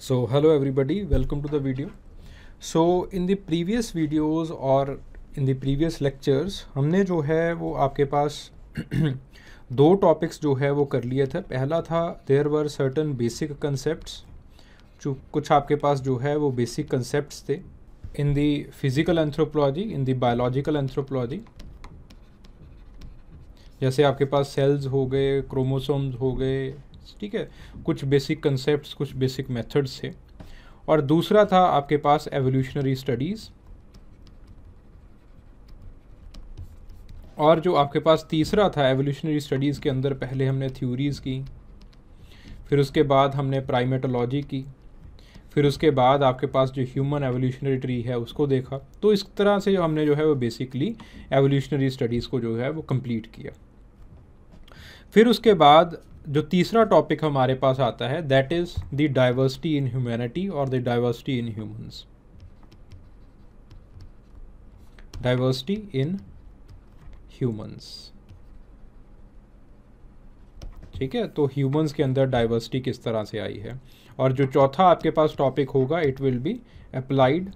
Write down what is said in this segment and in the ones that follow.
So hello everybody, welcome to the video. So in the previous videos और in the previous lectures हमने जो है वो आपके पास दो टॉपिक्स जो है वो कर लिए थे पहला था there were certain basic concepts जो कुछ आपके पास जो है वो बेसिक कंसेप्ट्स थे in the physical anthropology in the biological anthropology जैसे आपके पास सेल्स हो गए क्रोमोसोम्स हो गए ठीक है? कुछ बेसिक कंसेप्ट कुछ बेसिक मेथड्स थे। और दूसरा था आपके पास एवोल्यूशनरी स्टडीज़ और जो आपके पास तीसरा था एवोल्यूशनरी स्टडीज़ के अंदर पहले हमने थ्योरीज़ की, फिर उसके बाद हमने प्राइमेटोलॉजी की, फिर उसके बाद आपके पास जो ह्यूमन एवोल्यूशनरी ट्री है उसको देखा। तो इस तरह से जो हमने जो है वो बेसिकली एवोल्यूशनरी स्टडीज़ को जो है वो कंप्लीट किया। फिर उसके बाद जो तीसरा टॉपिक हमारे पास आता है that is the diversity in humanity और the diversity in humans diversity in humans ठीक है? तो ह्यूमंस के अंदर डाइवर्सिटी किस तरह से आई है? और जो चौथा आपके पास टॉपिक होगा it will be applied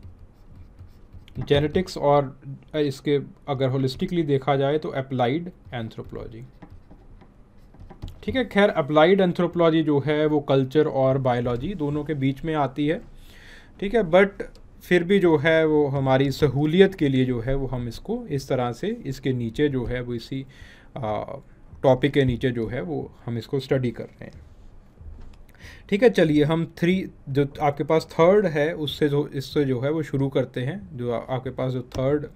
genetics और इसके अगर होलिस्टिकली देखा जाए तो अप्लाइड एंथ्रोपोलॉजी ठीक है, खैर अप्लाइड एंथ्रोपोलॉजी जो है, वो कल्चर और बायोलॉजी दोनों के बीच में आती है। ठीक है बट फिर भी जो है, वो हमारी सहूलियत के लिए जो है, वो हम इसको इस तरह से इसके नीचे जो है, वो इसी टॉपिक के नीचे जो है, वो हम इसको स्टडी कर रहे हैं। ठीक है, चलिए हम थ्री जो आपके पास थर्ड है, उससे जो, इससे जो है, वो शुरू करते हैं। जो आपके पास जो थर्ड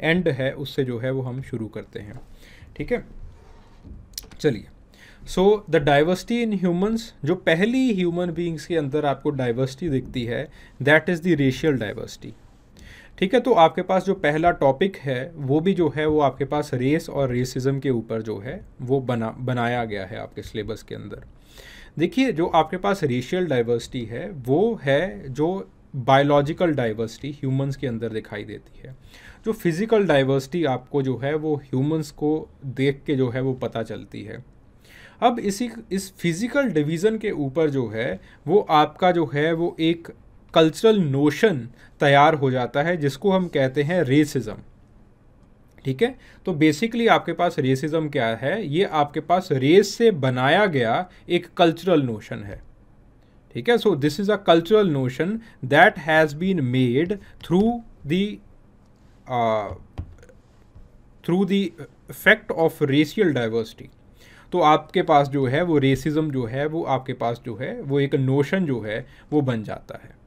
एंड है, उससे जो है, वो हम शुरू करते हैं। ठीक है, चलिए। So the diversity in humans जो पहली ह्यूमन बींग्स के अंदर आपको डाइवर्सिटी दिखती है that is the racial diversity ठीक है तो आपके पास जो पहला टॉपिक है, वो भी जो है, वो आपके पास रेस और रेसिज्म के ऊपर जो है, वो बना, बनाया गया है आपके सिलेबस के अंदर. देखिए, जो आपके पास रेशियल डाइवर्सिटी है, वो है जो बायोलॉजिकल डाइवर्सिटी ह्यूमंस के अंदर दिखाई देती है. जो फ़िज़िकल डाइवर्सिटी आपको जो है, वो ह्यूमंस को देख के जो है, वो पता चलती है. अब इसी इस फ़िज़िकल डिवीज़न के ऊपर जो है, वो आपका जो है, वो एक कल्चरल नोशन तैयार हो जाता है, जिसको हम कहते हैं रेसिज्म ठीक है? तो बेसिकली आपके पास रेसिज्म क्या है? ये आपके पास रेस से बनाया गया एक कल्चरल नोशन है. ठीक है? So this is a cultural notion that has been made through the through the effect of racial diversity तो आपके पास जो है, वो रेसिज्म जो है, वो आपके पास जो है, वो एक नोशन जो है, वो बन जाता है।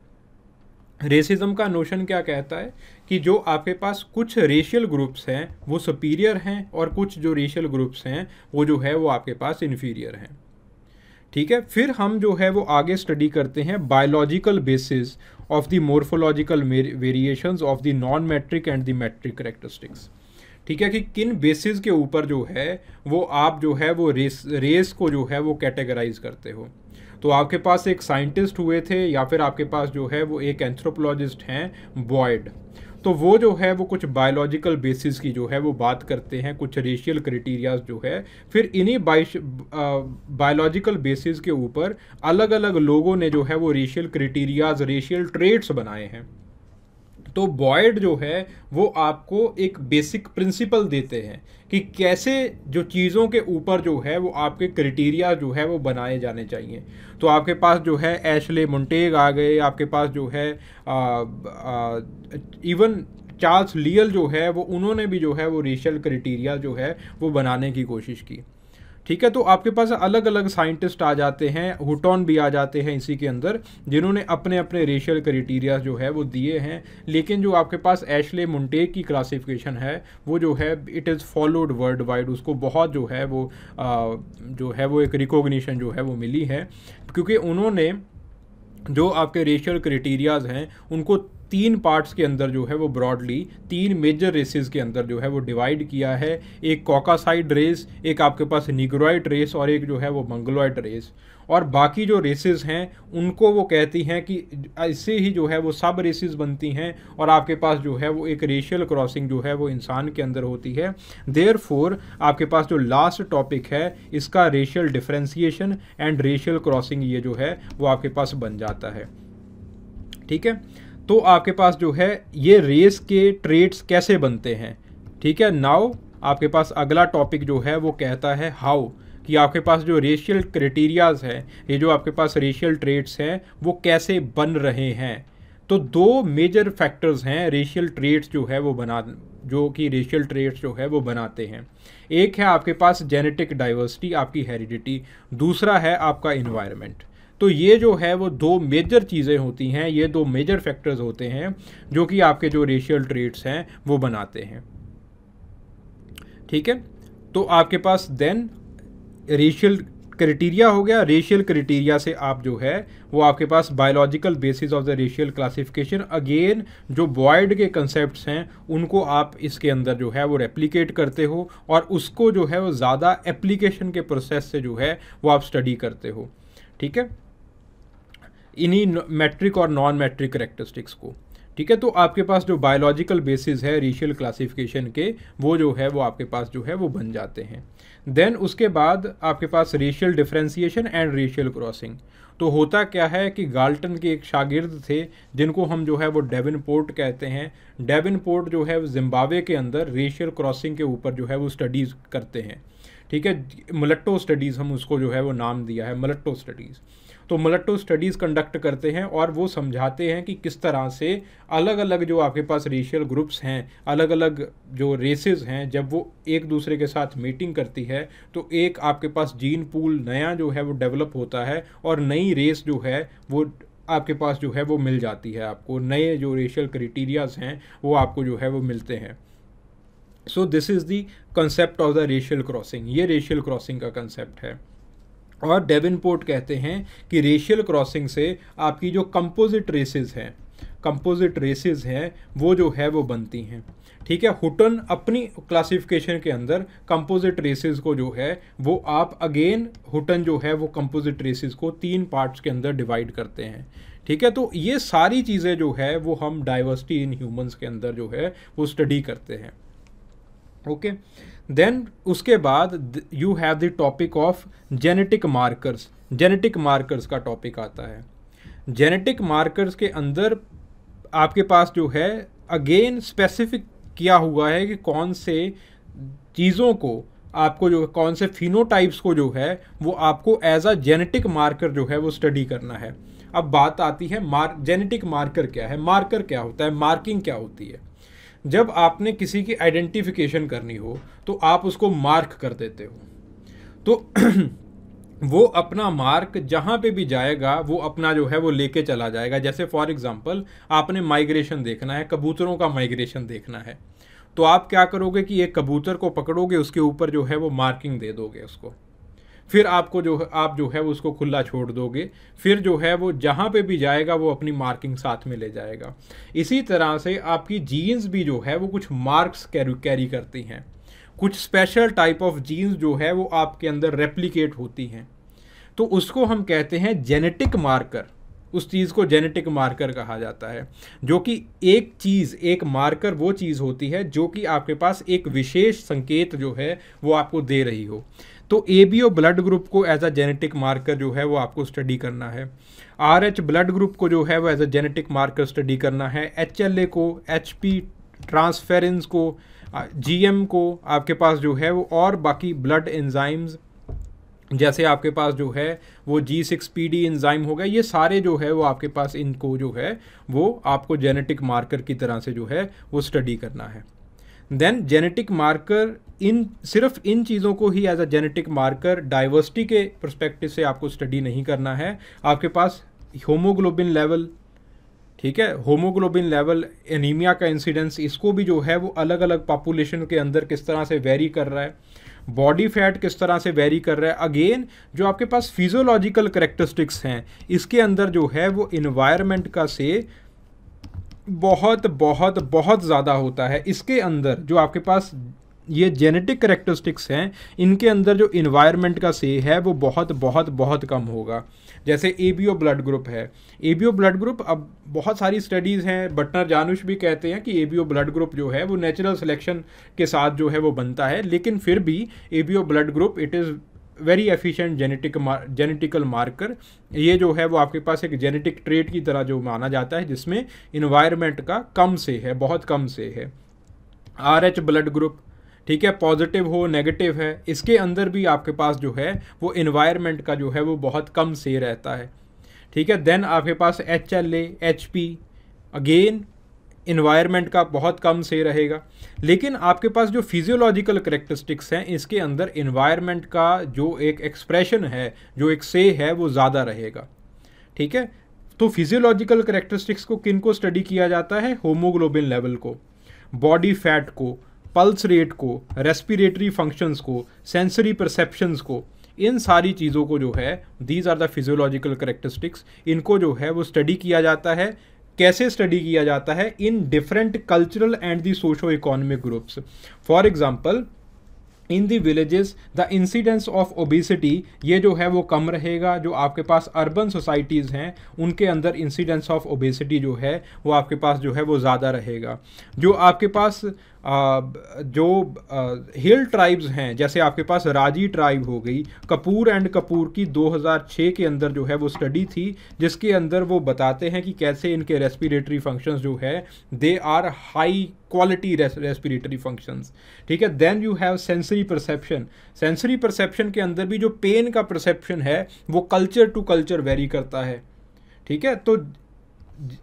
रेसिज्म का नोशन क्या कहता है? कि जो आपके पास कुछ रेशियल ग्रुप्स हैं, वो सुपीरियर हैं और कुछ जो रेशियल ग्रुप्स हैं, वो जो है, वो आपके पास इन्फीरियर हैं। ठीक है? फिर हम जो है, वो आगे स्टडी करते हैं biological basis of the morphological variations of the non metric and the metric characteristics ठीक है कि किन बेसिस के ऊपर जो है, वो आप जो है, वो रेस रेस को जो है, वो कैटेगराइज करते हो। तो आपके पास एक साइंटिस्ट हुए थे, या फिर आपके पास जो है, वो एक एंथ्रोपोलॉजिस्ट हैं बॉयड तो वो जो है, वो कुछ बायोलॉजिकल बेसिस की जो है, वो बात करते हैं, कुछ रेशियल क्राइटेरियाज जो है। फिर इन्हीं बायोलॉजिकल बेसिस के ऊपर अलग अलग लोगों ने जो है, वो रेशियल क्राइटेरियाज रेशियल ट्रेड्स बनाए हैं। तो बॉयड जो है, वो आपको एक बेसिक प्रिंसिपल देते हैं कि कैसे जो चीज़ों के ऊपर जो है, वो आपके क्राइटेरिया जो है, वो बनाए जाने चाहिए। तो आपके पास जो है एशले मुंटेग आ गए, आपके पास जो है इवन चार्ल्स लियल जो है, वो उन्होंने भी जो है, वो रेशियल क्राइटेरिया जो है, वो बनाने की कोशिश की। ठीक है तो आपके पास अलग अलग साइंटिस्ट आ जाते हैं हुटॉन भी आ जाते हैं इसी के अंदर जिन्होंने अपने अपने रेशियल क्राइटेरिया जो है वो दिए हैं। लेकिन जो आपके पास एशले मुंटेक की क्लासिफिकेशन है वो जो है it is followed world wide उसको बहुत जो है वो आ, जो है वो एक रिकोगनीशन जो है वो मिली है। क्योंकि उन्होंने जो आपके रेशियल क्राइटेरियाज हैं उनको तीन पार्ट्स के अंदर जो है वो ब्रॉडली तीन मेजर रेसेस के अंदर जो है वो डिवाइड किया है। एक कॉकासाइड रेस एक आपके पास निग्रोइड रेस और एक जो है वो मंगलोइड रेस और बाकी जो रेसेस हैं, उनको वो कहती हैं कि इससे ही जो है वो सब रेसेस बनती हैं और आपके पास जो है वो एक रेशियल क्रॉसिंग जो है वो इंसान के अंदर होती है। देयर आपके पास जो लास्ट टॉपिक है, इसका racial differentiation and racial crossing ये जो है, वो आपके पास बन जाता है। ठीक है? तो आपके पास जो है, ये रेस के ट्रेड्स कैसे बनते हैं? ठीक है नाउ आपके पास अगला टॉपिक जो है, वो कहता है हाउ कि आपके पास जो रेशियल क्राइटेरियाज है, ये जो आपके पास रेशियल ट्रेड्स हैं, वो कैसे बन रहे हैं? तो दो मेजर फैक्टर्स हैं रेशियल ट्रेड्स जो है, वो बना, जो कि रेशियल ट्रेड्स जो है, वो बनाते हैं। एक है आपके पास जेनेटिक डाइवर्सिटी आपकी हेरिडिटी दूसरा है आपका इन्वायरमेंट तो ये जो है वो दो मेजर चीज़ें होती हैं, ये दो मेजर फैक्टर्स होते हैं जो कि आपके जो रेशियल ट्रेड्स हैं वो बनाते हैं। ठीक है? तो आपके पास देन रेशियल क्राइटेरिया हो गया। रेशियल क्राइटेरिया से आप जो है वो आपके पास biological basis of the racial classification again जो बॉयड के कंसेप्ट हैं, उनको आप इसके अंदर जो है वो रेप्लीकेट करते हो और उसको जो है वो ज़्यादा एप्लीकेशन के प्रोसेस से जो है वो आप स्टडी करते हो। ठीक है? इन्हीं मैट्रिक और नॉन मैट्रिक करेक्टरिस्टिक्स को। ठीक है तो आपके पास जो बायोलॉजिकल बेसिस है रेशियल क्लासिफिकेशन के, वो जो है, वो आपके पास जो है, वो बन जाते हैं। देन उसके बाद आपके पास racial differentiation and racial crossing तो होता क्या है कि गाल्टन के एक शागिर्द थे, जिनको हम जो है, वो डेविन पोर्ट कहते हैं। डेविन पोर्ट जो है जिम्बावे के अंदर रेशियल क्रॉसिंग के ऊपर जो है, वो स्टडीज़ करते हैं। ठीक है मलट्टो स्टडीज़ हम उसको जो है, वो नाम दिया है मलट्टो स्टडीज़ तो मलट्टो स्टडीज़ कंडक्ट करते हैं और वो समझाते हैं कि किस तरह से अलग अलग जो आपके पास रेशियल ग्रुप्स हैं अलग अलग जो रेसेस हैं, जब वो एक दूसरे के साथ मीटिंग करती है तो एक आपके पास जीन पूल नया जो है वो डेवलप होता है और नई रेस जो है वो आपके पास जो है वो मिल जाती है आपको। नए जो रेशियल क्राइटेरियाज हैं, वो आपको जो है वो मिलते हैं। So this is the concept of the racial crossing ये रेशियल क्रॉसिंग का कंसेप्ट है। और डेविनपोर्ट कहते हैं कि रेशियल क्रॉसिंग से आपकी जो कंपोजिट रेसेस हैं, कंपोजिट रेसेस हैं, वो जो है, वो बनती हैं। ठीक है, हुटन अपनी क्लासिफिकेशन के अंदर कंपोजिट रेसेस को जो है, वो आप अगेन हुटन जो है, वो कंपोजिट रेसेस को तीन पार्ट्स के अंदर डिवाइड करते हैं। ठीक है तो ये सारी चीज़ें जो है, वो हम डाइवर्सिटी इन ह्यूमंस के अंदर जो है, वो स्टडी करते हैं। ओके? okay? देन उसके बाद you have the topic of genetic markers genetic markers का टॉपिक आता है. जेनेटिक मार्कर्स के अंदर आपके पास जो है अगेन स्पेसिफिक किया हुआ है कि कौन से चीज़ों को, आपको जो, कौन से फिनोटाइप्स को जो है, वो आपको एज अ जेनेटिक मार्कर जो है, वो स्टडी करना है. अब बात आती है मार जेनेटिक मार्कर क्या है? मार्कर क्या होता है? मार्किंग क्या होती है? जब आपने किसी की आइडेंटिफिकेशन करनी हो तो आप उसको मार्क कर देते हो। तो वो अपना मार्क जहाँ पे भी जाएगा, वो अपना जो है वो लेके चला जाएगा। जैसे फॉर एग्जांपल आपने माइग्रेशन देखना है, कबूतरों का माइग्रेशन देखना है। तो आप क्या करोगे कि एक कबूतर को पकड़ोगे, उसके ऊपर जो है वो मार्किंग दे दोगे उसको। फिर आपको जो, आप जो है उसको खुला छोड़ दोगे। फिर जो है वो जहाँ पे भी जाएगा, वो अपनी मार्किंग साथ में ले जाएगा। इसी तरह से आपकी जीन्स भी जो है वो कुछ मार्क्स कैरी कैरी करती हैं। कुछ स्पेशल टाइप ऑफ़ जीन्स जो है वो आपके अंदर रेप्लिकेट होती हैं। तो उसको हम कहते हैं जेनेटिक मार्कर उस चीज़ को जेनेटिक मार्कर कहा जाता है। जो कि एक चीज़, एक मार्कर वो चीज़ होती है जो कि आपके पास एक विशेष संकेत जो है वो आपको दे रही हो। तो A B O blood group को एज अ जेनेटिक मार्कर जो है वो आपको स्टडी करना है। आर एच ब्लड ग्रुप को जो है वो as a genetic marker study करना है। एच एल ए को एच पी ट्रांसफेरेंस को जी एम को आपके पास जो है वो और बाकी ब्लड एंजाइम्स जैसे आपके पास जो है वो G six P D enzyme हो गया, ये सारे जो है वो आपके पास इनको जो है वो आपको जेनेटिक मार्कर की तरह से जो है वो स्टडी करना है। देन जेनेटिक मार्कर इन, सिर्फ़ इन चीज़ों को ही as a genetic marker diversity के परस्पेक्टिव से आपको स्टडी नहीं करना है। आपके पास होमोग्लोबिन लेवल ठीक है? होमोग्लोबिन लेवल एनीमिया का इंसिडेंस इसको भी जो है वो अलग अलग पॉपुलेशन के अंदर किस तरह से वेरी कर रहा है। बॉडी फैट किस तरह से वेरी कर रहा है। अगेन जो आपके पास फिजियोलॉजिकल करेक्टरिस्टिक्स हैं, इसके अंदर जो है वो इन्वायरमेंट का से बहुत बहुत बहुत ज़्यादा होता है। इसके अंदर जो आपके पास ये जेनेटिक करेक्टरिस्टिक्स हैं, इनके अंदर जो इन्वायरमेंट का से है, वो बहुत बहुत बहुत कम होगा। जैसे A B O blood group है। A B O blood group अब बहुत सारी स्टडीज़ हैं। बटनर जानुश भी कहते हैं कि A B O blood group जो है, वो नेचुरल सिलेक्शन के साथ जो है, वो बनता है। लेकिन फिर भी A B O blood group it is very efficient genetic genetical marker ये जो है वो आपके पास एक जेनेटिक ट्रेट की तरह जो माना जाता है, जिसमें इन्वायरमेंट का कम से है, बहुत कम से है। आर एच ब्लड ग्रुप ठीक है पॉजिटिव हो नेगेटिव है, इसके अंदर भी आपके पास जो है वो इन्वायरमेंट का जो है वो बहुत कम से रहता है। ठीक है देन आपके पास H L A H P again environment का बहुत कम से रहेगा। लेकिन आपके पास जो फिजियोलॉजिकल करेक्टरिस्टिक्स हैं, इसके अंदर इन्वायरमेंट का जो एक एक्सप्रेशन है, जो एक से है, वो ज़्यादा रहेगा। ठीक है? तो फिजियोलॉजिकल करेक्टरिस्टिक्स को किन को स्टडी किया जाता है? होमोग्लोबिन लेवल को बॉडी फैट को पल्स रेट को रेस्पिरेटरी फ़ंक्शंस को सेंसरी परसेप्शंस को, इन सारी चीज़ों को जो है these are the physiological characteristics इनको जो है वो स्टडी किया जाता है। कैसे स्टडी किया जाता है in different cultural and the socio economic groups for example in the villages the incidence of obesity ये जो है वो कम रहेगा, जो आपके पास अर्बन सोसाइटीज़ हैं, उनके अंदर इंसिडेंस ऑफ़ ओबिसिटी जो है, वो आपके पास जो है वो ज़्यादा रहेगा। जो आपके पास जो हिल ट्राइब्स हैं, जैसे आपके पास राज़ी ट्राइब हो गई, कपूर एंड कपूर की 2006 के अंदर जो है वो स्टडी थी, जिसके अंदर वो बताते हैं कि कैसे इनके रेस्पिरेटरी फ़ंक्शंस जो है they are high quality respiratory functions ठीक है? Then you have sensory perception sensory perception के अंदर भी जो पेन का परसेप्शन है, वो कल्चर टू कल्चर वेरी करता है. ठीक है? तो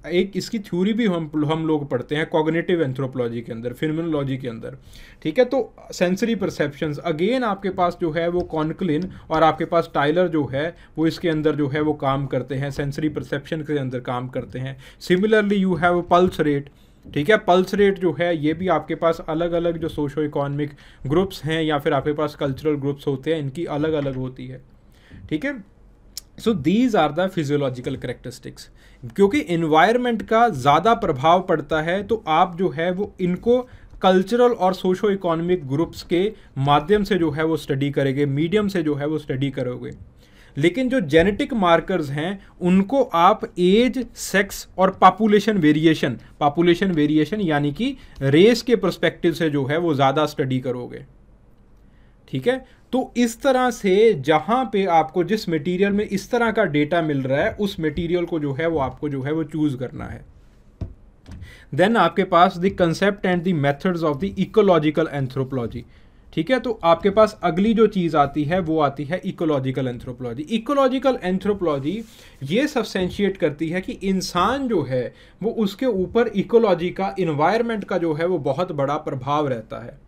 एक इसकी थ्योरी भी हम हम लोग पढ़ते हैं कॉग्नेटिव एंथ्रोपोलॉजी के अंदर फिनोमिनोलॉजी के अंदर। ठीक है? तो सेंसरी परसेप्शंस अगेन आपके पास जो है वो कॉन्कलिन और आपके पास टाइलर जो है, वो इसके अंदर जो है वो काम करते हैं सेंसरी परसेप्शन के अंदर काम करते हैं। Similarly you have pulse rate ठीक है? पल्स रेट जो है, ये भी आपके पास अलग अलग जो सोशो इकोनॉमिक ग्रुप्स हैं या फिर आपके पास कल्चरल ग्रुप्स होते हैं, इनकी अलग अलग होती है। ठीक है? So these are the physiological characteristics क्योंकि इन्वायरमेंट का ज़्यादा प्रभाव पड़ता है तो आप जो है वो इनको कल्चरल और सोशो इकोनॉमिक ग्रुप्स के माध्यम से जो है वो स्टडी करेंगे मीडियम से जो है वो स्टडी करोगे। लेकिन जो जेनेटिक मार्कर्स हैं, उनको आप एज सेक्स और पॉपुलेशन वेरिएशन पॉपुलेशन वेरिएशन यानी कि रेस के परस्पेक्टिव से जो है वो ज़्यादा स्टडी करोगे। ठीक है? तो इस तरह से जहाँ पे आपको जिस मटेरियल में इस तरह का डेटा मिल रहा है, उस मटेरियल को जो है, वो आपको जो है, वो चूज़ करना है। देन आपके पास the concept and the methods of the ecological anthropology ठीक है? तो आपके पास अगली जो चीज़ आती है, वो आती है इकोलॉजिकल एंथ्रोपोलॉजी इकोलॉजिकल एंथ्रोपोलॉजी ये सब्सटेंशिएट करती है कि इंसान जो है, वो उसके ऊपर इकोलॉजी का इन्वायरमेंट का जो है, वो बहुत बड़ा प्रभाव रहता है।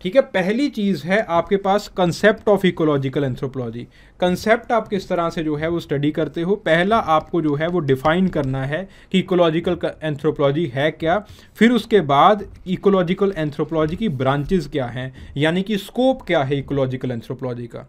ठीक है, पहली चीज़ है आपके पास concept of ecological anthropology concept आप किस तरह से जो है वो स्टडी करते हो? पहला आपको जो है वो डिफाइन करना है कि इकोलॉजिकल एंथ्रोपोलॉजी है क्या। फिर उसके बाद इकोलॉजिकल एंथ्रोपोलॉजी की ब्रांचेस क्या हैं, यानी कि स्कोप क्या है इकोलॉजिकल एंथ्रोपोलॉजी का।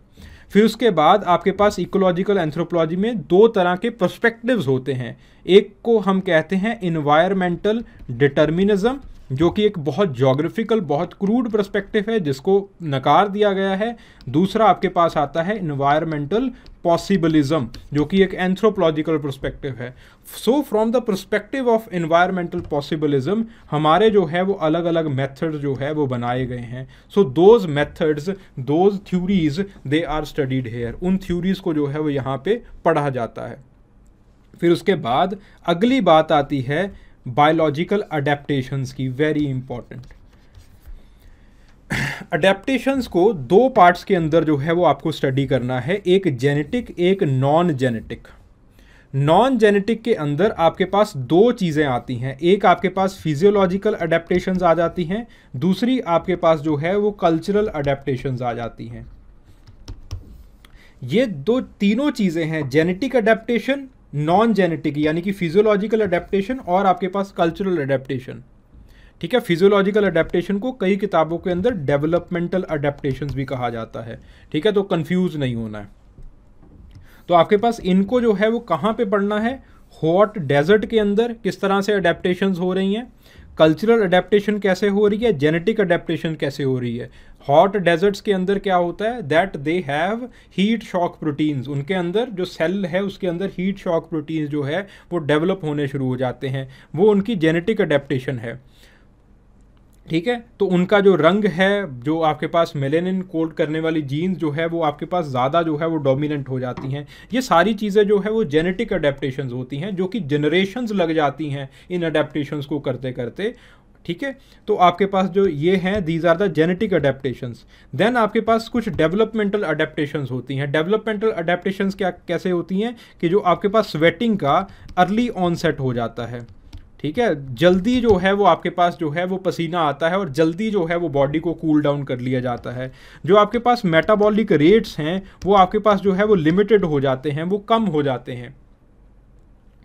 फिर उसके बाद आपके पास इकोलॉजिकल एंथ्रोपोलॉजी में दो तरह के पर्सपेक्टिव्स होते हैं। एक को हम कहते हैं इन्वायरमेंटल डिटर्मिनिज्म जो कि एक बहुत जोग्राफिकल बहुत क्रूड परस्पेक्टिव है, जिसको नकार दिया गया है। दूसरा आपके पास आता है इन्वायरमेंटल पॉसिबलिज्म जो कि एक एंथ्रोपोलॉजिकल परस्पेक्टिव है। So from the perspective of environmental possibilism हमारे जो है वो अलग अलग मेथड्स जो है वो बनाए गए हैं। So those methods those theories they are studied here उन थ्यूरीज को जो है वो यहाँ पे पढ़ा जाता है। फिर उसके बाद अगली बात आती है बायोलॉजिकल अडेप्टेशंस की वेरी इंपॉर्टेंट अडेप्टेशंस को दो पार्ट्स के अंदर जो है वो आपको स्टडी करना है, एक जेनेटिक एक नॉन जेनेटिक नॉन जेनेटिक के अंदर आपके पास दो चीज़ें आती हैं, एक आपके पास फिजियोलॉजिकल अडेप्टेशंस आ जाती हैं, दूसरी आपके पास जो है वो कल्चरल अडेप्टेशंस आ जाती हैं. ये दो, तीनों चीज़ें हैं जेनेटिक अडेप्टेशन नॉन जेनेटिक यानी कि फिजियोलॉजिकल अडेप्टेशन और आपके पास कल्चरल अडेप्टेशन ठीक है? फिजियोलॉजिकल अडेप्टेशन को कई किताबों के अंदर डेवलपमेंटल अडेप्टेशन भी कहा जाता है। ठीक है? तो कन्फ्यूज़ नहीं होना है। तो आपके पास इनको जो है वो कहाँ पे पढ़ना है? हॉट डेजर्ट के अंदर किस तरह से अडेप्टेशन हो रही हैं? कल्चरल अडेप्टेशन कैसे हो रही है? जेनेटिक अडेप्टेशन कैसे हो रही है? हॉट डेजर्ट्स के अंदर क्या होता है? That they have heat shock proteins उनके अंदर जो सेल है, उसके अंदर हीट शॉक प्रोटीन्स जो है, वो डेवलप होने शुरू हो जाते हैं। वो उनकी जेनेटिक अडेप्टेशन है। ठीक है? तो उनका जो रंग है, जो आपके पास मेलेनिन कोड करने वाली जीन्स जो है, वो आपके पास ज़्यादा जो है, वो डोमिनेंट हो जाती हैं। ये सारी चीज़ें जो है, वो जेनेटिक अडेप्टशन होती हैं, जो कि जनरेशन्स लग जाती हैं इन अडेप्टशंस को करते करते। ठीक है? तो आपके पास जो ये हैं these are the genetic adaptations then आपके पास कुछ डेवलपमेंटल अडेप्टशंस होती हैं। डेवलपमेंटल अडेप्टशंस क्या, कैसे होती हैं? कि जो आपके पास स्वेटिंग का अर्ली ऑनसेट हो जाता है। ठीक है? जल्दी जो है वो आपके पास जो है वो पसीना आता है और जल्दी जो है वो बॉडी को कूल डाउन कर लिया जाता है। जो आपके पास मेटाबॉलिक रेट्स हैं, वो आपके पास जो है वो लिमिटेड हो जाते हैं, वो कम हो जाते हैं।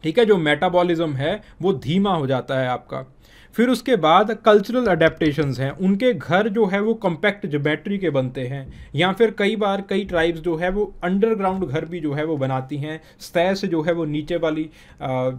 ठीक है? जो मेटाबॉलिज्म है, वो धीमा हो जाता है आपका। फिर उसके बाद कल्चरल अडेप्टशंस हैं। उनके घर जो है वो कम्पैक्ट जोमेट्री के बनते हैं। या फिर कई बार कई ट्राइब्स जो है वो अंडरग्राउंड घर भी जो है वो बनाती हैं। स्तः से जो है वो नीचे वाली आ,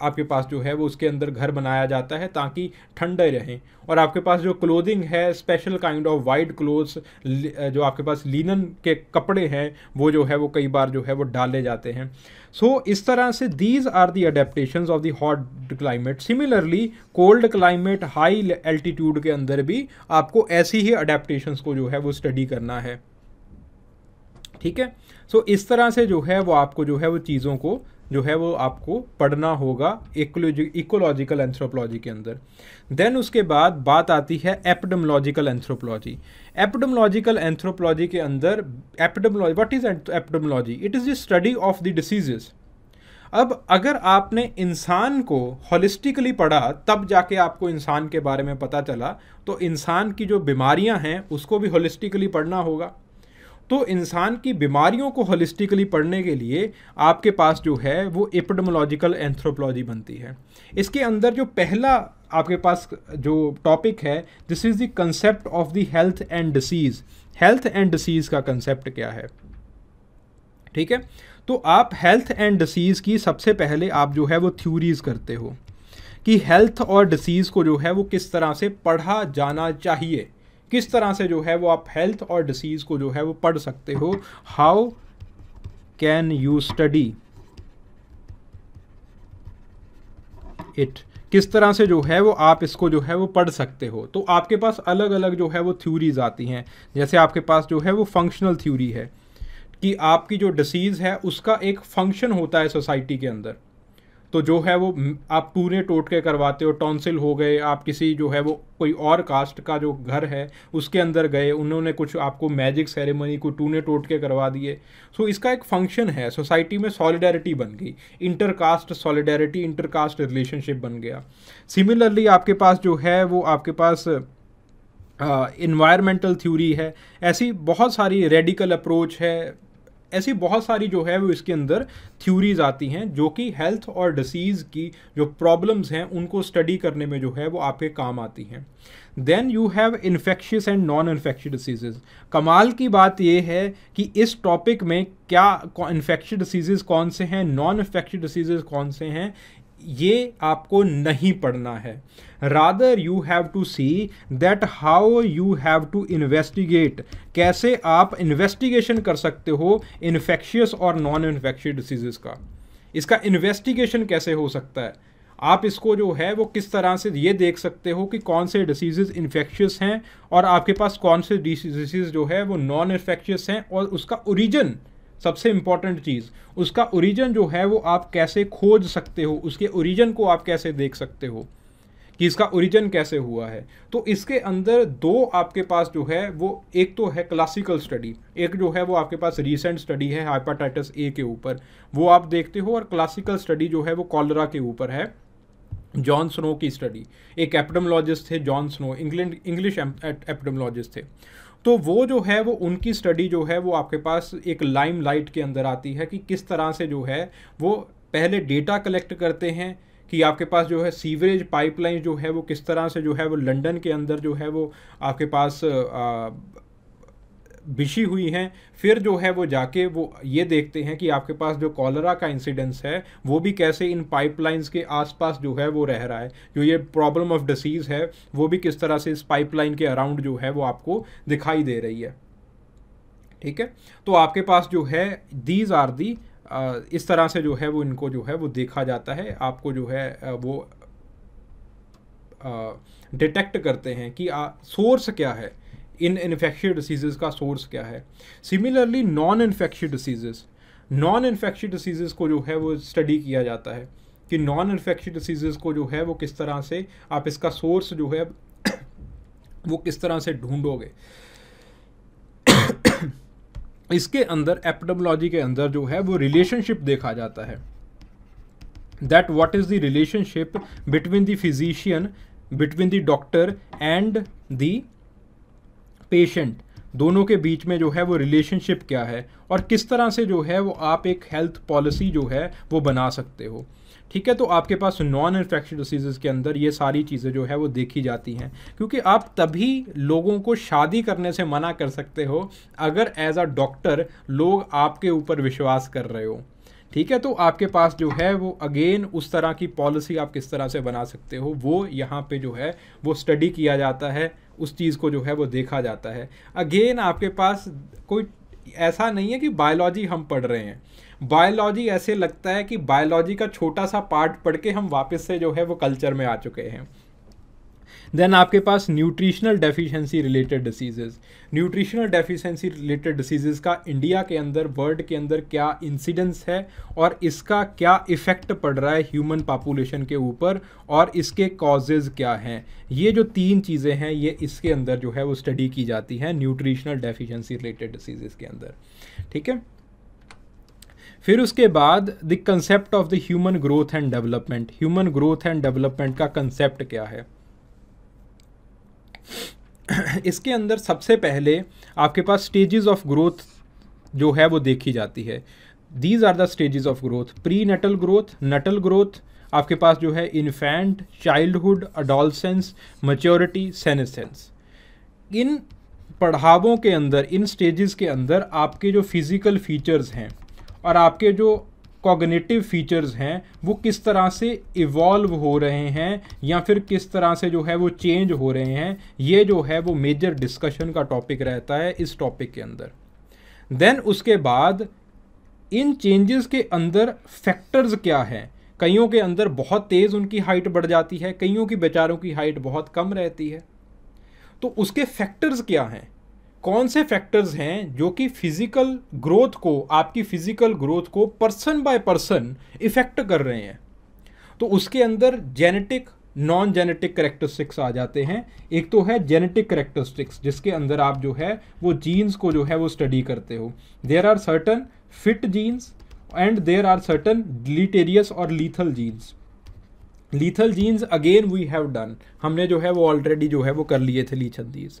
आपके पास जो है वो उसके अंदर घर बनाया जाता है ताकि ठंडे रहें। और आपके पास जो क्लोथिंग है special kind of white clothes जो आपके पास लिनन के कपड़े हैं वो जो है वो कई बार जो है वो डाले जाते हैं। सो इस तरह से these are the adaptation of the hot climate similarly cold climate high altitude के अंदर भी आपको ऐसी ही अडेप्टेशन को जो है वो स्टडी करना है। ठीक है? सो so, इस तरह से जो है वो आपको जो है वो चीज़ों को जो है वो आपको पढ़ना होगा इकोलॉजिकल एंथ्रोपोलॉजी के अंदर। देन उसके बाद बात आती है एपिडमोलॉजिकल एंथ्रोपोलॉजी एपिडमोलॉजिकल एंथ्रोपोलॉजी के अंदर epidemiology what is epidemiology it is the study of the diseases अब अगर आपने इंसान को होलिस्टिकली पढ़ा, तब जाके आपको इंसान के बारे में पता चला तो इंसान की जो बीमारियाँ हैं, उसको भी होलिस्टिकली पढ़ना होगा। तो इंसान की बीमारियों को होलिस्टिकली पढ़ने के लिए आपके पास जो है वो एपिडमोलॉजिकल एंथ्रोपोलॉजी बनती है। इसके अंदर जो पहला आपके पास जो टॉपिक है this is the concept of the health and disease health and disease का कंसेप्ट क्या है? ठीक है? तो आप हेल्थ एंड डिसीज़ की सबसे पहले आप जो है वो थ्योरीज़ करते हो कि हेल्थ और डिसीज़ को जो है वो किस तरह से पढ़ा जाना चाहिए। किस तरह से जो है वो आप हेल्थ और डिसीज़ को जो है वो पढ़ सकते हो? How can you study it किस तरह से जो है वो आप इसको जो है वो पढ़ सकते हो? तो आपके पास अलग अलग जो है वो थ्योरीज आती हैं। जैसे आपके पास जो है वो फंक्शनल थ्योरी है कि आपकी जो डिसीज़ है, उसका एक फ़ंक्शन होता है सोसाइटी के अंदर। तो जो है वो आप टूने टोट के करवाते हो टॉन्सिल हो गए आप किसी जो है वो कोई और कास्ट का जो घर है उसके अंदर गए उन्होंने कुछ आपको मैजिक सेरेमनी को टूने टोट के करवा दिए। सो इसका एक फ़ंक्शन है सोसाइटी में सॉलिडेरिटी बन गई inter caste solidarity inter caste relationship बन गया। सिमिलरली आपके पास जो है वो आपके पास इन्वायरमेंटल uh, थ्योरी है ऐसी बहुत सारी रेडिकल अप्रोच है ऐसी बहुत सारी जो है वो इसके अंदर थ्यूरीज आती हैं, जो कि हेल्थ और डिसीज़ की जो प्रॉब्लम्स हैं, उनको स्टडी करने में जो है वो आपके काम आती हैं। Then you have infectious and non infectious diseases कमाल की बात यह है कि इस टॉपिक में क्या इन्फेक्शियस डिसीजेज कौन से हैं नॉन इन्फेक्शियस डिसीजेज कौन से हैं ये आपको नहीं पढ़ना है। Rather you have to see that how you have to investigate कैसे आप इन्वेस्टिगेशन कर सकते हो इन्फेक्शियस और नॉन इन्फेक्शियस डिसीजेस का। इसका इन्वेस्टिगेशन कैसे हो सकता है? आप इसको जो है, वो किस तरह से ये देख सकते हो कि कौन से डिसीजेज इन्फेक्शियस हैं और आपके पास कौन से डिसीज़ जो है, वो नॉन इन्फेक्शियस हैं और उसका ओरिजिन सबसे इंपॉर्टेंट चीज़, उसका ओरिजिन जो है वो आप कैसे खोज सकते हो, उसके ओरिजिन को आप कैसे देख सकते हो, कि इसका ओरिजिन कैसे हुआ है। तो इसके अंदर दो आपके पास जो है वो, एक तो है क्लासिकल स्टडी एक जो है वो आपके पास रीसेंट स्टडी है हाइपाटाइटिस ए के ऊपर। वो आप देखते हो और क्लासिकल स्टडी जो है वो कॉलरा के ऊपर है। जॉन स्नो की स्टडी एक एपिडमोलॉजिस्ट थे John Snow England English epidemiologist थे। तो वो जो है वो उनकी स्टडी जो है वो आपके पास एक लाइम लाइट के अंदर आती है कि किस तरह से जो है वो पहले डेटा कलेक्ट करते हैं कि आपके पास जो है सीवरेज पाइपलाइन जो है वो किस तरह से जो है वो लंदन के अंदर जो है वो आपके पास आ, बिछी हुई हैं, फिर जो है वो जाके वो ये देखते हैं कि आपके पास जो कॉलरा का इंसिडेंस है, वो भी कैसे इन पाइपलाइंस के आसपास जो है वो रह रहा है, जो ये प्रॉब्लम ऑफ़ डिसीज़ है, वो भी किस तरह से इस पाइपलाइन के अराउंड जो है वो आपको दिखाई दे रही है। ठीक है? तो आपके पास जो है दीज आर दी इस तरह से जो है वो इनको जो है वो देखा जाता है, आपको जो है वो डिटेक्ट करते हैं कि सोर्स क्या है। इन इन्फेक्शियस डिसीजेज का सोर्स क्या है? Similarly non infectious diseases non infectious diseases को जो है वो स्टडी किया जाता है कि नॉन इन्फेक्शियस डिसीजेस को जो है वो किस तरह से आप इसका सोर्स जो है वो किस तरह से ढूंढोगे? इसके अंदर एपिडमोलॉजी के अंदर जो है वो रिलेशनशिप देखा जाता है। That what is the relationship between the physician between the doctor and the patient दोनों के बीच में जो है वो रिलेशनशिप क्या है और किस तरह से जो है वो आप एक हेल्थ पॉलिसी जो है वो बना सकते हो। ठीक है तो आपके पास नॉन इन्फेक्शन डिसीज़ के अंदर ये सारी चीज़ें जो है वो देखी जाती हैं, क्योंकि आप तभी लोगों को शादी करने से मना कर सकते हो अगर एज अ डॉक्टर लोग आपके ऊपर विश्वास कर रहे हो। ठीक है तो आपके पास जो है वो अगेन उस तरह की पॉलिसी आप किस तरह से बना सकते हो, वो यहाँ पे जो है वो स्टडी किया जाता है। उस चीज़ को जो है वो देखा जाता है। अगेन आपके पास कोई ऐसा नहीं है कि बायोलॉजी हम पढ़ रहे हैं। बायोलॉजी ऐसे लगता है कि बायोलॉजी का छोटा सा पार्ट पढ़ के हम वापस से जो है वो कल्चर में आ चुके हैं। देन आपके पास nutritional deficiency related diseases nutritional deficiency related diseases का इंडिया के अंदर वर्ल्ड के अंदर क्या इंसिडेंस है और इसका क्या इफ़ेक्ट पड़ रहा है ह्यूमन पॉपुलेशन के ऊपर और इसके कॉजेज़ क्या हैं? ये जो तीन चीज़ें हैं, ये इसके अंदर जो है वो स्टडी की जाती हैं न्यूट्रिशनल डेफिशिएंसी रिलेटेड डिसीजेज के अंदर। ठीक है? फिर उसके बाद the concept of the human growth and development human growth and development का कंसेप्ट क्या है? इसके अंदर सबसे पहले आपके पास स्टेजेस ऑफ़ ग्रोथ जो है वो देखी जाती है। These are the stages of growth prenatal growth natal growth आपके पास जो है infant childhood adolescence maturity senescence इन पढ़ावों के अंदर, इन स्टेजेस के अंदर आपके जो फ़िज़िकल फीचर्स हैं और आपके जो कॉग्निटिव फीचर्स हैं, वो किस तरह से इवॉल्व हो रहे हैं या फिर किस तरह से जो है वो चेंज हो रहे हैं, ये जो है वो मेजर डिस्कशन का टॉपिक रहता है इस टॉपिक के अंदर। देन उसके बाद इन चेंजेस के अंदर फैक्टर्स क्या हैं? कईयों के अंदर बहुत तेज़ उनकी हाइट बढ़ जाती है, कईयों की, बेचारों की हाइट बहुत कम रहती है। तो उसके फैक्टर्स क्या हैं? कौन से फैक्टर्स हैं जो कि फ़िज़िकल ग्रोथ को, आपकी फ़िज़िकल ग्रोथ को पर्सन बाय पर्सन इफ़ेक्ट कर रहे हैं? तो उसके अंदर जेनेटिक नॉन जेनेटिक करेक्टरिस्टिक्स आ जाते हैं। एक तो है जेनेटिक करेक्टरिस्टिक्स जिसके अंदर आप जो है, वो जीन्स को जो है, वो स्टडी करते हो। There are certain fit genes and there are certain deleterious और lethal genes lethal genes again we have done हमने जो है, वो ऑलरेडी जो है, वो कर लिए थे लीथल जीन्स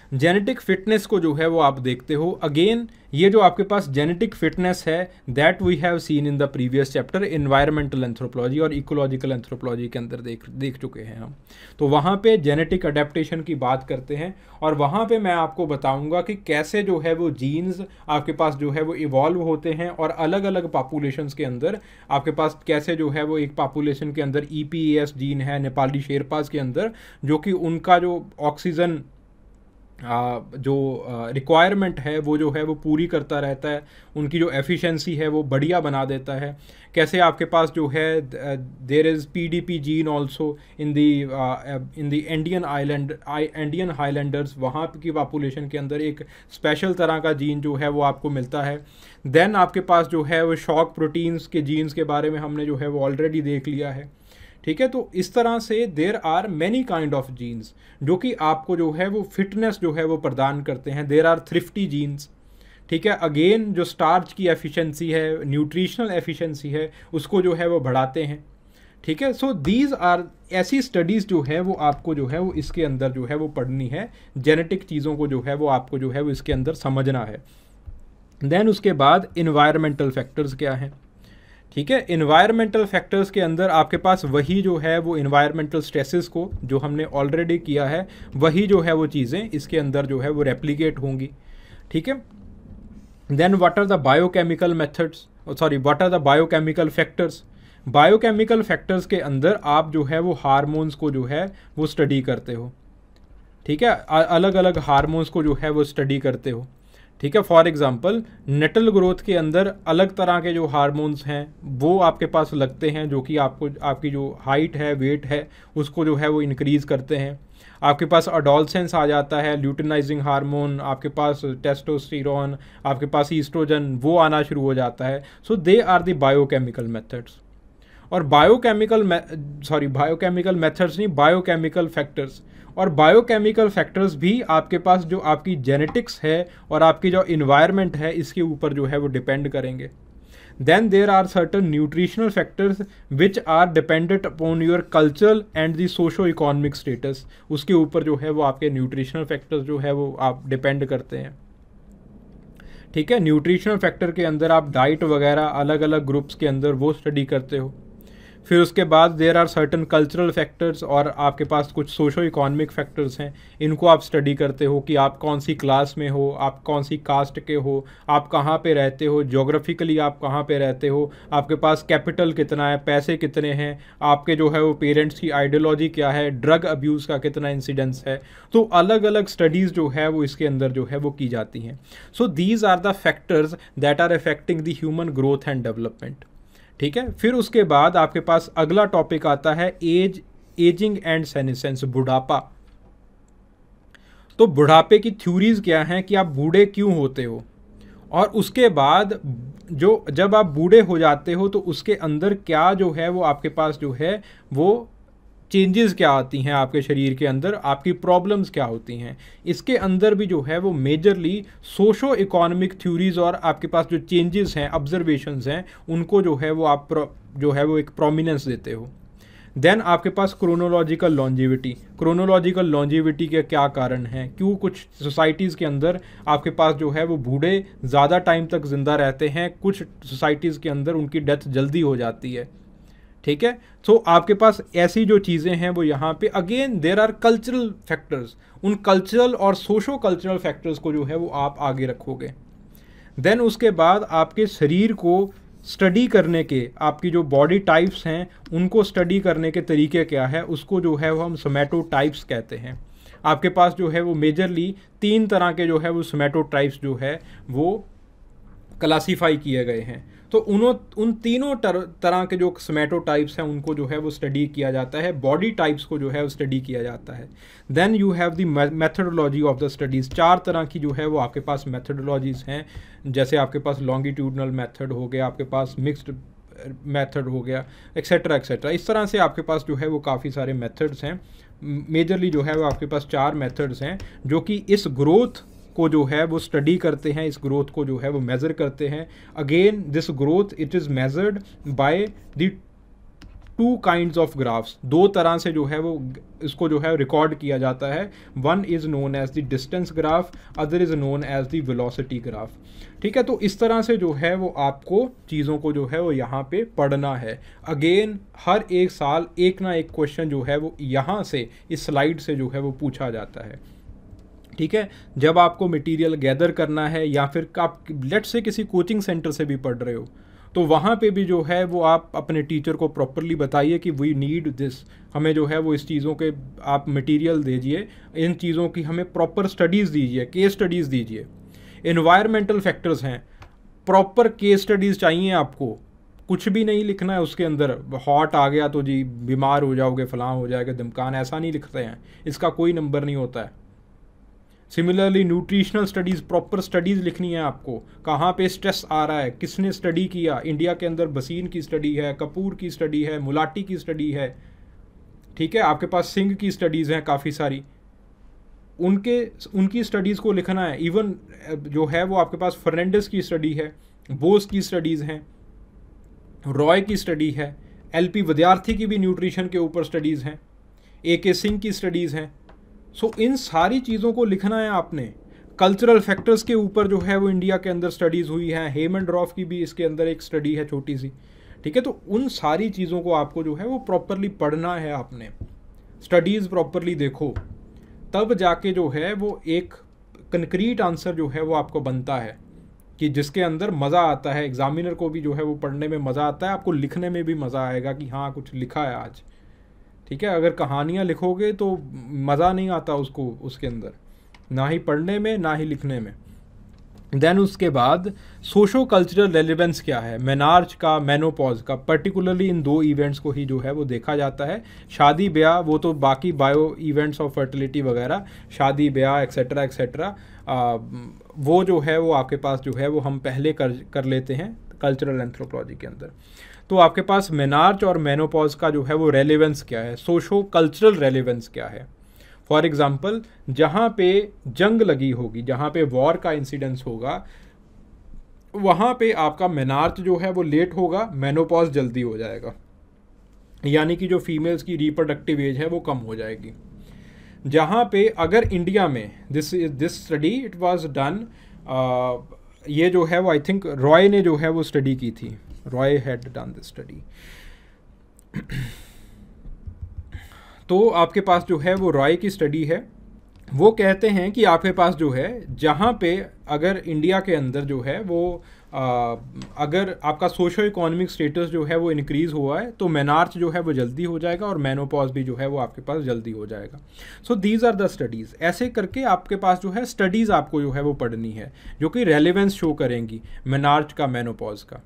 जेनेटिक फिटनेस को जो है वो आप देखते हो। अगेन ये जो आपके पास जेनेटिक फिटनेस है that we have seen in the previous chapter environmental anthropology और इकोलॉजिकल एंथ्रोपोलॉजी के अंदर देख देख चुके हैं हम। तो वहाँ पे जेनेटिक अडेप्टेशन की बात करते हैं और वहाँ पे मैं आपको बताऊँगा कि कैसे जो है वो जीन्स आपके पास जो है वो इवॉल्व होते हैं और अलग अलग पॉपुलेशन के अंदर आपके पास कैसे जो है वो एक पॉपुलेशन के अंदर ई जीन है, नेपाली शेरपास के अंदर, जो कि उनका जो ऑक्सीजन जो रिक्वायरमेंट है, वो जो है, वो पूरी करता रहता है। उनकी जो एफिशिएंसी है, वो बढ़िया बना देता है। कैसे आपके पास जो है there is P D P gene also in the in the Indian island Indian highlanders वहाँ की पॉपुलेशन के अंदर एक स्पेशल तरह का जीन जो है, वो आपको मिलता है। देन आपके पास जो है, वो शॉक प्रोटीन्स के जीन्स के बारे में हमने जो है, वो ऑलरेडी देख लिया है। ठीक है? तो इस तरह से there are many kind of genes जो कि आपको जो है वो फिटनेस जो है वो प्रदान करते हैं। देर आर थ्रिफ्टी जीन्स ठीक है? अगेन जो स्टार्च की एफिशिएंसी है न्यूट्रिशनल एफिशिएंसी है, उसको जो है वो बढ़ाते हैं, ठीक है? सो दीज आर ऐसी स्टडीज़ जो है वो आपको जो है वो इसके अंदर जो है वो पढ़नी है। जेनेटिक चीज़ों को जो है वो आपको जो है वो इसके अंदर समझना है। देन उसके बाद इन्वायरमेंटल फैक्टर्स क्या हैं? ठीक है? इन्वायरमेंटल फैक्टर्स के अंदर आपके पास वही जो है वो इन्वायरमेंटल स्ट्रेसेस को जो हमने ऑलरेडी किया है, वही जो है वो चीज़ें इसके अंदर जो है वो रेप्लीकेट होंगी। ठीक है? Then what are the biochemical methods sorry what are the biochemical factors biochemical factors के अंदर आप जो है वो हारमोन्स को जो है वो स्टडी करते हो। ठीक है? अलग अलग हारमोन्स को जो है वो स्टडी करते हो। ठीक है फॉर एग्जांपल नेटल ग्रोथ के अंदर अलग तरह के जो हार्मोन्स हैं, वो आपके पास लगते हैं, जो कि आपको, आपकी जो हाइट है वेट है, उसको जो है वो इंक्रीज़ करते हैं। आपके पास अडोलसेंस आ जाता है ल्यूटिनाइजिंग हार्मोन आपके पास टेस्टोस्टेरॉन आपके पास ईस्ट्रोजन वो आना शुरू हो जाता है। So they are the biochemical methods और बायोकेमिकल सॉरी बायोकेमिकल मेथड्स नहीं बायोकेमिकल फैक्टर्स और बायोकेमिकल फैक्टर्स भी आपके पास जो आपकी जेनेटिक्स है और आपकी जो इन्वायरमेंट है, इसके ऊपर जो है वो डिपेंड करेंगे. Then there are certain nutritional factors which are dependent upon your cultural and the socio economic status उसके ऊपर जो है वो आपके न्यूट्रिशनल फैक्टर्स जो है वो आप डिपेंड करते हैं. ठीक है? न्यूट्रिशनल फैक्टर के अंदर आप डाइट वगैरह अलग अलग ग्रुप्स के अंदर वो स्टडी करते हो. फिर उसके बाद there are certain cultural factors और आपके पास कुछ सोशो इकोनॉमिक फैक्टर्स हैं। इनको आप स्टडी करते हो कि आप कौन सी क्लास में हो, आप कौन सी कास्ट के हो, आप कहाँ पे रहते हो जोग्राफिकली आप कहाँ पे रहते हो, आपके पास कैपिटल कितना है, पैसे कितने हैं, आपके जो है वो पेरेंट्स की आइडियोलॉजी क्या है ड्रग अब्यूज़ का कितना इंसिडेंस है। तो अलग अलग स्टडीज़ जो है वो इसके अंदर जो है वो की जाती हैं। So these are the factors that are affecting the human growth and development ठीक है? फिर उसके बाद आपके पास अगला टॉपिक आता है एज एजिंग एंड सेनिसेंस बुढ़ापा। तो बुढ़ापे की थ्यूरीज क्या हैं कि आप बूढ़े क्यों होते हो? और उसके बाद जो, जब आप बूढ़े हो जाते हो तो उसके अंदर क्या जो है, वो आपके पास जो है, वो चेंजेस क्या आती हैं आपके शरीर के अंदर? आपकी प्रॉब्लम्स क्या होती हैं? इसके अंदर भी जो है वो मेजरली सोशो इकोनॉमिक थ्योरीज और आपके पास जो चेंजेस हैं ऑब्जर्वेशंस हैं, उनको जो है वो आप जो है वो एक प्रोमिनेंस देते हो। देन आपके पास क्रोनोलॉजिकल लॉन्जिविटी क्रोनोलॉजिकल लॉन्जिविटी के क्या कारण हैं? क्यों कुछ सोसाइटीज़ के अंदर आपके पास जो है वो बूढ़े, ज़्यादा टाइम तक ज़िंदा रहते हैं, कुछ सोसाइटीज़ के अंदर उनकी डेथ जल्दी हो जाती है। ठीक है? सो so, आपके पास ऐसी जो चीज़ें हैं वो यहाँ पे again there are cultural factors उन कल्चरल और सोशो कल्चरल फैक्टर्स को जो है वो आप आगे रखोगे। देन उसके बाद आपके शरीर को स्टडी करने के आपकी जो बॉडी टाइप्स हैं उनको स्टडी करने के तरीके क्या है उसको जो है वो हम सोमेटो टाइप्स कहते हैं। आपके पास जो है वो मेजरली तीन तरह के जो है वो सोमेटो टाइप्स जो है वो क्लासीफाई किए गए हैं। तो उन्हों उन तीनों तर, तरह के जो स्मेटो टाइप्स हैं उनको जो है वो स्टडी किया जाता है। बॉडी टाइप्स को जो है वो स्टडी किया जाता है। Then you have the methodology of the studies चार तरह की जो है वो आपके पास मेथडोलॉजीज़ हैं। जैसे आपके पास लॉन्गिट्यूडनल मेथड हो गया आपके पास मिक्सड मेथड हो गया एक्सेट्रा एक्सेट्रा इस तरह से आपके पास जो है वो काफ़ी सारे मेथड्स हैं। मेजरली जो है वो आपके पास चार मेथड्स हैं जो कि इस ग्रोथ को जो है वो स्टडी करते हैं, इस ग्रोथ को जो है वो मेज़र करते हैं। Again this growth it is measured by the two kinds of graphs दो तरह से जो है वो इसको जो है रिकॉर्ड किया जाता है। One is known as the distance graph other is known as the velocity graph ठीक है तो इस तरह से जो है वो आपको चीज़ों को जो है वो यहाँ पे पढ़ना है। अगेन हर एक साल एक ना एक क्वेश्चन जो है वो यहाँ से, इस स्लाइड से जो है वो पूछा जाता है। ठीक है? जब आपको मटेरियल गैदर करना है या फिर आप लेट से किसी कोचिंग सेंटर से भी पढ़ रहे हो तो वहाँ पे भी जो है वो आप अपने टीचर को प्रॉपरली बताइए कि वी नीड दिस हमें जो है वो इस चीज़ों के आप मटेरियल दीजिए, इन चीज़ों की हमें प्रॉपर स्टडीज़ दीजिए केस स्टडीज़ दीजिए। इन्वायरमेंटल फैक्टर्स हैं। प्रॉपर केस स्टडीज़ चाहिए आपको। कुछ भी नहीं लिखना है उसके अंदर। हॉट आ गया तो जी, बीमार हो जाओगे, फलां हो जाएगा, दमकान, ऐसा नहीं लिखते हैं। इसका कोई नंबर नहीं होता है। Similarly nutritional studies proper studies लिखनी है आपको। कहाँ पे स्ट्रेस आ रहा है? किसने स्टडी किया? इंडिया के अंदर बसीन की स्टडी है कपूर की स्टडी है मुलाटी की स्टडी है। ठीक है? आपके पास सिंह की स्टडीज़ हैं काफ़ी सारी। उनके, उनकी स्टडीज़ को लिखना है। इवन जो है वो आपके पास फर्नेंडिस की स्टडी है बोस की स्टडीज़ हैं रॉय की स्टडी है एलपी विद्यार्थी की भी न्यूट्रिशन के ऊपर स्टडीज़ हैं ए के सिंह की स्टडीज़ हैं। सो so, इन सारी चीज़ों को लिखना है आपने। कल्चरल फैक्टर्स के ऊपर जो है वो इंडिया के अंदर स्टडीज़ हुई है। हेमन ड्रॉफ की भी इसके अंदर एक स्टडी है छोटी सी। ठीक है? तो उन सारी चीज़ों को आपको जो है वो प्रॉपरली पढ़ना है आपने। स्टडीज़ प्रॉपरली देखो। तब जाके जो है वो एक कंक्रीट आंसर जो है वो आपको बनता है। कि जिसके अंदर मज़ा आता है। एग्जामिनर को भी जो है वो पढ़ने में मज़ा आता है। आपको लिखने में भी मज़ा आएगा कि हाँ कुछ लिखा है आज। ठीक है? अगर कहानियाँ लिखोगे तो मज़ा नहीं आता उसको, उसके अंदर। ना ही पढ़ने में, ना ही लिखने में। देन उसके बाद सोशो कल्चरल रेलिवेंस क्या है? मेनार्च का मेनोपॉज का पर्टिकुलरली इन दो इवेंट्स को ही जो है वो देखा जाता है। शादी, ब्याह, वो तो बाकी बायो इवेंट्स ऑफ़ फर्टिलिटी वगैरह, शादी, ब्याह एक्सेट्रा एक्सेट्रा वो जो है वो आपके पास जो है वो हम पहले कर कर लेते हैं कल्चरल एंथ्रोपोलॉजी के अंदर। तो आपके पास मेनार्च और मेनोपॉज का जो है वो रेलिवेंस क्या है? सोशो कल्चरल रेलिवेंस क्या है? फॉर एग्ज़ाम्पल जहाँ पे जंग लगी होगी, जहाँ पे वॉर का इंसिडेंस होगा, वहाँ पे आपका मेनार्च जो है वो लेट होगा मेनोपॉज जल्दी हो जाएगा। यानी कि जो फीमेल्स की रिप्रोडक्टिव एज है वो कम हो जाएगी। जहाँ पे अगर इंडिया में this this study it was done ये जो है वो आई थिंक रॉय ने जो है वो स्टडी की थी। Roy had done this study तो आपके पास जो है वो रॉय की स्टडी है। वो कहते हैं कि आपके पास जो है जहाँ पे अगर इंडिया के अंदर जो है वो आ, अगर आपका सोशो इकोनॉमिक स्टेटस जो है वो इंक्रीज़ हुआ है तो मेनार्च जो है वो जल्दी हो जाएगा और मेनोपॉज भी जो है वो आपके पास जल्दी हो जाएगा। So these are the studies ऐसे करके आपके पास जो है स्टडीज़ आपको जो है वो पढ़नी है जो कि रेलिवेंस शो करेंगी मेनार्च का मेनोपॉज का।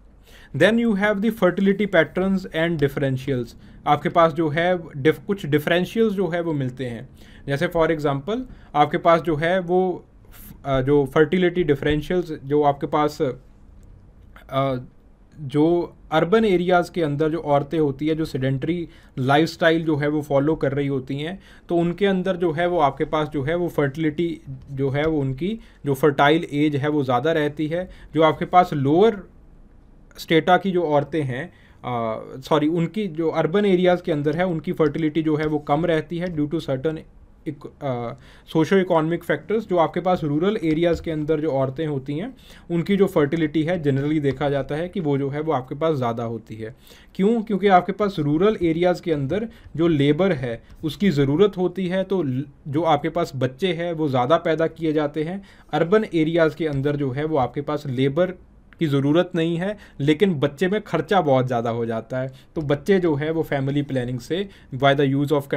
Then you have the fertility patterns and differentials आपके पास जो है डिफ, कुछ डिफरेंशियल्स जो है वो मिलते हैं। जैसे फॉर एग्जांपल आपके पास जो है वो जो फर्टिलिटी डिफरेंशियल्स जो आपके पास जो अर्बन एरियाज़ के अंदर जो औरतें होती है जो सेडेंट्री लाइफस्टाइल जो है वो फॉलो कर रही होती हैं तो उनके अंदर जो है वो आपके पास जो है वो फर्टिलिटी जो है वो उनकी जो फर्टाइल एज है वो ज़्यादा रहती है। जो आपके पास लोअर स्टेटा की जो औरतें हैं सॉरी उनकी जो अर्बन एरियाज़ के अंदर है, उनकी फर्टिलिटी जो है वो कम रहती है due to certain socio economic factors जो आपके पास रूरल एरियाज़ के अंदर जो औरतें होती हैं, उनकी जो फर्टिलिटी है जनरली देखा जाता है कि वो जो है वो आपके पास ज़्यादा होती है। क्यों? क्योंकि आपके पास रूरल एरियाज़ के अंदर जो लेबर है, उसकी ज़रूरत होती है तो जो आपके पास बच्चे हैं, वो ज़्यादा पैदा किए जाते हैं। अर्बन एरियाज़ के अंदर जो है वो आपके पास लेबर की ज़रूरत नहीं है, लेकिन बच्चे में खर्चा बहुत ज़्यादा हो जाता है। तो बच्चे जो है, वो फैमिली प्लानिंग से by the use of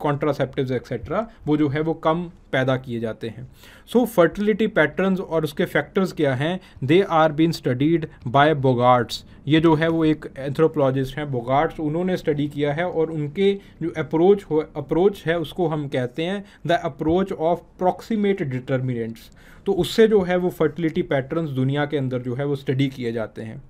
contraceptive etcetera वो जो है, वो कम पैदा किए जाते हैं। सो फर्टिलिटी पैटर्न्स और उसके फैक्टर्स क्या हैं? They have been studied by Bongaarts ये जो है, वो एक एंथ्रोपोलॉजिस्ट हैं बोगार्ड्स उन्होंने स्टडी किया है और उनके जो अप्रोच हो अप्रोच है, उसको हम कहते हैं the approach of proximate determinants तो उससे जो है वो फर्टिलिटी पैटर्न्स दुनिया के अंदर जो है वो स्टडी किए जाते हैं।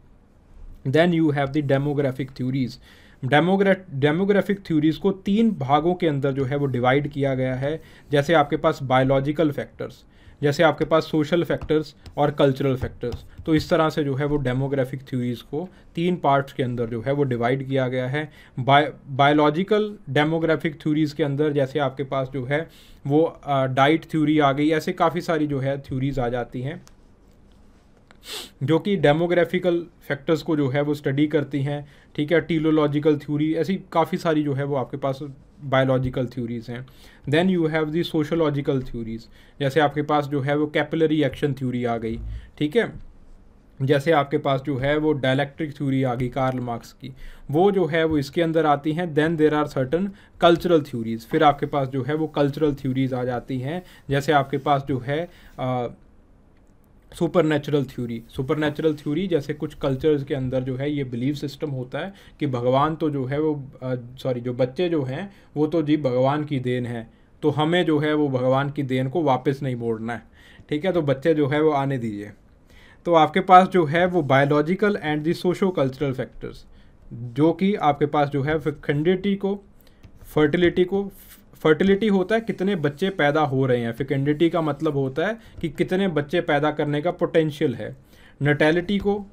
Then you have the demographic theories demogra demographic theories को तीन भागों के अंदर जो है वो डिवाइड किया गया है। जैसे आपके पास बायोलॉजिकल फैक्टर्स जैसे आपके पास सोशल फैक्टर्स और कल्चरल फैक्टर्स तो इस तरह से जो है वो डेमोग्राफिक थ्योरीज को तीन पार्ट्स के अंदर जो है वो डिवाइड किया गया है। बायोलॉजिकल डेमोग्राफिक थ्योरीज के अंदर जैसे आपके पास जो है वो डाइट थ्योरी आ गई, ऐसे काफ़ी सारी जो है थ्योरीज आ जाती हैं, जो कि डेमोग्राफिकल फैक्टर्स को जो है वो स्टडी करती हैं, ठीक है? टीलोलॉजिकल थ्योरी ऐसी काफ़ी सारी जो है वो आपके पास बायोलॉजिकल थ्योरीज हैं। Then you have the sociological theories जैसे आपके पास जो है वो कैपिलरी एक्शन थ्योरी आ गई, ठीक है? जैसे आपके पास जो है वो डायलैक्ट्रिक थ्योरी आ गई कार्ल मार्क्स की। वो जो है वो इसके अंदर आती हैं then there are certain cultural theories फिर आपके पास जो है वो कल्चरल थ्योरीज आ जाती हैं, जैसे आपके पास जो है supernatural theory supernatural theory जैसे कुछ कल्चर्स के अंदर जो है ये बिलीव सिस्टम होता है कि भगवान तो जो है वो सॉरी जो बच्चे जो हैं, वो तो जी भगवान की देन है। तो हमें जो है वो भगवान की देन को वापस नहीं मोड़ना है। ठीक है? तो बच्चे जो है वो आने दीजिए। तो आपके पास जो है वो biological and the socio cultural factors जो कि आपके पास जो है फिकेंडिटी को फर्टिलिटी को फर्टिलिटी होता है कितने बच्चे पैदा हो रहे हैं। फिकेंडिटी का मतलब होता है कि कितने बच्चे पैदा करने का पोटेंशियल है। नटेलिटी को,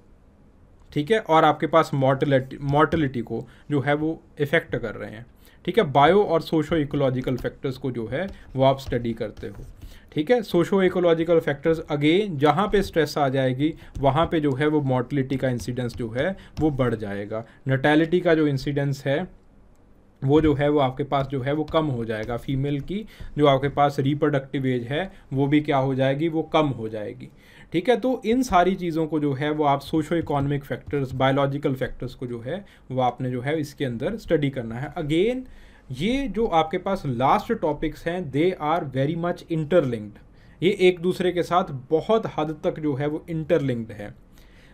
ठीक है, और आपके पास मॉर्टलिटी मॉर्टलिटी को जो है वो इफ़ेक्ट कर रहे हैं। ठीक है बायो और सोशो इकोलॉजिकल फैक्टर्स को जो है वो आप स्टडी करते हो। ठीक है? सोशो इकोलॉजिकल फैक्टर्स अगेन जहाँ पे स्ट्रेस आ जाएगी, वहाँ पे जो है वो मॉर्टलिटी का इंसिडेंस जो है वो बढ़ जाएगा। नटैलिटी का जो इंसिडेंस है, वो जो है वो आपके पास जो है वो कम हो जाएगा। फीमेल की जो आपके पास रिप्रोडक्टिव एज है, वो भी क्या हो जाएगी? वो कम हो जाएगी। ठीक है? तो इन सारी चीज़ों को जो है वो आप socio economic factors biological factors को जो है वो आपने जो है इसके अंदर स्टडी करना है। अगेन ये जो आपके पास लास्ट टॉपिक्स हैं they are very much interlinked ये एक दूसरे के साथ बहुत हद तक जो है वो इंटरलिंक्ड है.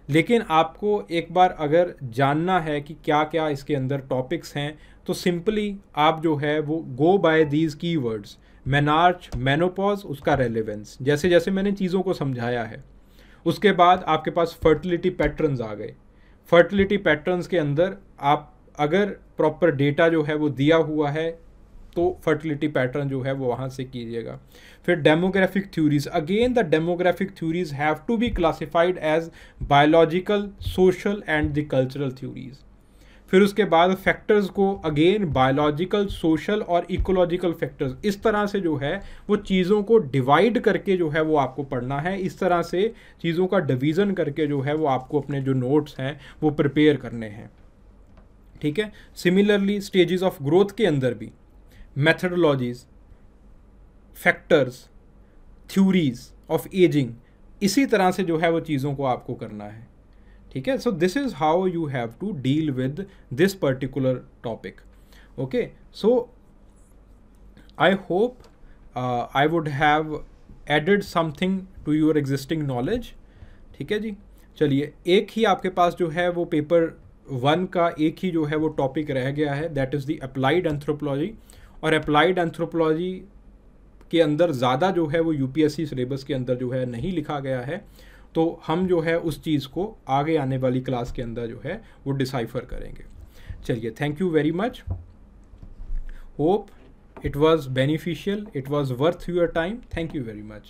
लेकिन आपको एक बार अगर जानना है कि क्या क्या इसके अंदर टॉपिक्स हैं तो सिंपली आप जो है वो go by these key words menarche menopause उसका रेलिवेंस जैसे जैसे मैंने चीज़ों को समझाया है, उसके बाद आपके पास फर्टिलिटी पैटर्न्स आ गए. फर्टिलिटी पैटर्न्स के अंदर आप अगर प्रॉपर डेटा जो है वो दिया हुआ है तो फर्टिलिटी पैटर्न जो है वो वहाँ से कीजिएगा। फिर demographic theories again the demographic theories have to be classified as biological social and the cultural theories फिर उसके बाद फैक्टर्स को अगेन बायोलॉजिकल सोशल और इकोलॉजिकल फैक्टर्स इस तरह से जो है, वो चीज़ों को डिवाइड करके जो है वो आपको पढ़ना है। इस तरह से चीज़ों का डिवीज़न करके जो है वो आपको अपने जो नोट्स हैं, वो प्रिपेयर करने हैं। ठीक है? सिमिलरली स्टेजेस ऑफ़ ग्रोथ के अंदर भी methodologies factors theories of ageing इसी तरह से जो है वो चीज़ों को आपको करना है। ठीक है? So this is how you have to deal with this particular topic okay so I hope I would have added something to your existing knowledge ठीक है जी? चलिए, एक ही आपके पास जो है वो पेपर वन का एक ही जो है वो टॉपिक रह गया है that is the applied anthropology और अप्लाइड एंथ्रोपोलॉजी के अंदर ज़्यादा जो है वो यूपीएससी सिलेबस के अंदर जो है नहीं लिखा गया है तो हम जो है उस चीज़ को आगे आने वाली क्लास के अंदर जो है वो डिसाइफर करेंगे। चलिए thank you very much hope it was beneficial it was worth your time thank you very much